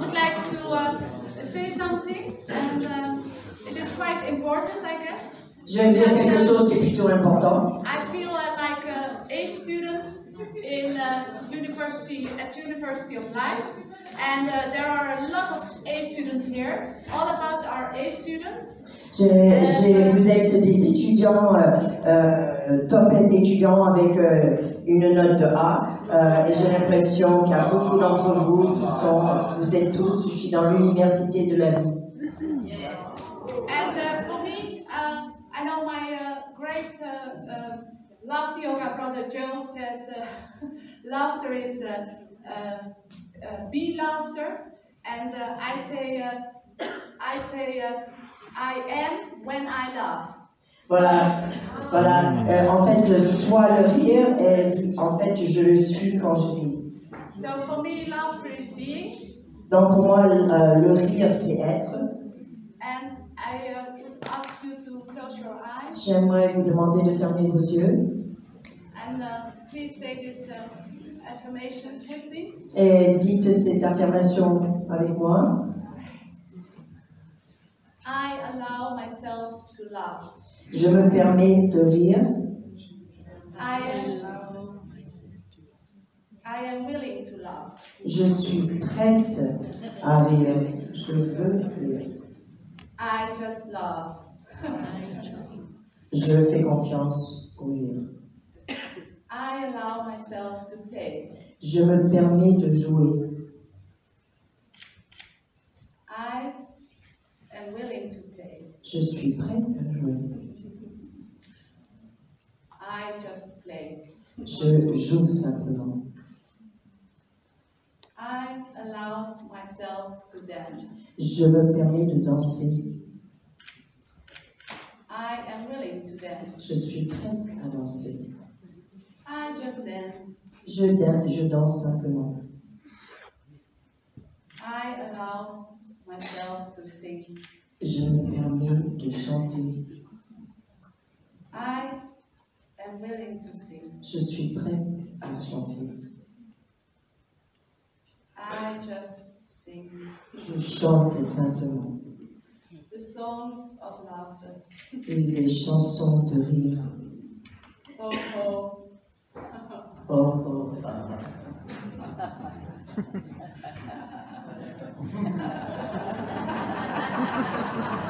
would like to uh, say something, and um, it is quite important, I guess. Vais dire quelque chose qui est plutôt important. I feel uh, like a A student in uh, university at University of Life, and uh, there are a lot of A students here. All of us J'ai- j'ai- vous êtes des étudiants, euh, euh, top étudiants avec euh, une note de A, euh, et j'ai l'impression qu'il y a beaucoup d'entre vous qui sont, vous êtes tous, je suis dans l'université de la vie. And uh, for me, uh, I know my uh, great uh, uh, love yoga brother Joe says uh, laughter is uh, uh, uh, be laughter, and uh, I say uh, I say uh, I am when I laugh. Voilà, voilà. Euh, en fait, soit le rire, et elle dit, en fait, je le suis quand je ris. So for me, laughter is being, Donc pour moi, euh, le rire, c'est être. and I uh, would ask you to close your eyes J'aimerais vous demander de fermer vos yeux and uh, please say these uh, affirmations with me. et dites cette affirmation avec moi. Allow myself to laugh. Je me permets de rire. I am, I am willing to laugh. Je suis prête à rire. Je veux rire. I just laugh. Je fais confiance au rire. I allow myself to play. Je me permets de jouer. I am willing to play. Je suis prête à jouer. I just play. Je joue simplement. I allow myself to dance. Je me permets de danser. I am willing to dance. Je suis prête à danser. I just dance. Je, dan- je danse simplement. I allow myself to sing. Je de chanter. I am willing to sing. Je suis prête à chanter. I just sing Je chante simplement. the songs of laughter. Les chansons de rire. Oh, oh. Oh.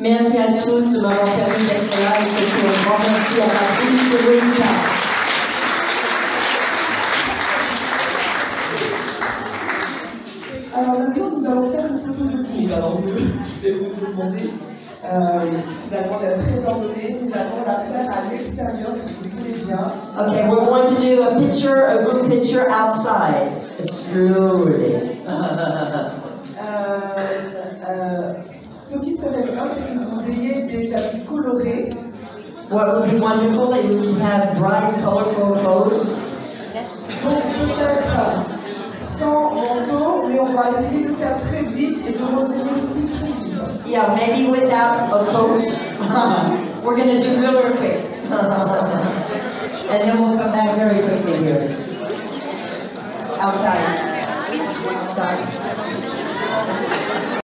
Merci à tous de m'avoir permis d'être là et surtout un grand merci à et Monica. Alors maintenant, nous allons faire une photo de groupe. Alors, je vais vous demander, euh, finalement, d'être très ordonné. Nous allons la faire à l'extérieur, si vous voulez bien. Okay, we're going to do a picture, a group picture outside, slowly. What would be wonderful that you would have bright, colorful clothes. Yeah, maybe without a coat, we're going to do really quick.